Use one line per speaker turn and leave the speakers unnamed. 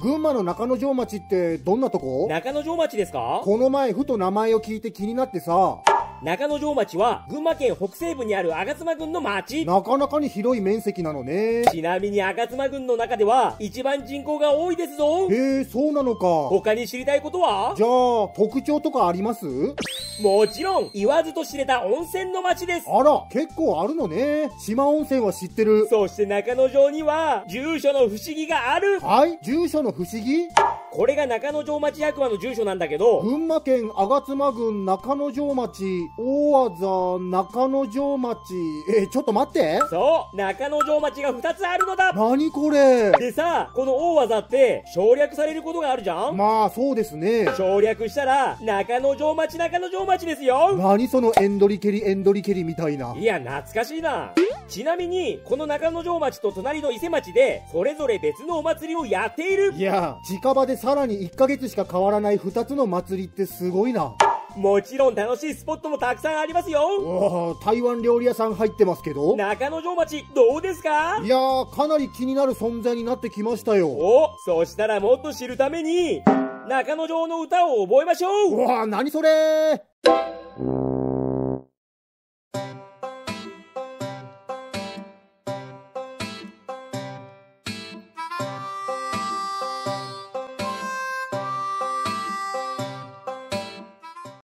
群馬の中之条町ってどんなとこ？
中之条町ですか？
この前ふと名前を聞いて気になってさ、
中之条町は群馬県北西部にある吾妻郡の町。
なかなかに広い面積なのね。
ちなみに吾妻郡の中では一番人口が多いですぞ。
へえ、そうなのか。
他に知りたいことは？
じゃあ、特徴とかあります？
もちろん、言わずと知れた温泉の町です。
あら、結構あるのね。島温泉は知ってる。
そして中之条には、住所の不思議がある。
はい住所の不思議？
これが中之条町役場の住所なんだけど、
群馬県吾妻郡中之条町、大字中之条町。え、ちょっと待って。
そう、中之条町が2つあるのだ
なにこれ？
でさ、この大技って省略されることがあるじゃん？
まあ、そうですね。
省略したら、中之条町中之条町ですよ
何そのエンドリケリエンドリケリみたいな。
いや、懐かしいな。ちなみに、この中之条町と隣の伊勢町で、それぞれ別のお祭りをやっている。
いや、近場でさらに1ヶ月しか変わらない2つの祭りってすごいな。
もちろん楽しいスポットもたくさんありますよ。
台湾料理屋さん入ってますけど。
中之条町、どうですか？
いやー、かなり気になる存在になってきましたよ。
お、そしたらもっと知るために、中之条の歌を覚えましょう
うわー、何それー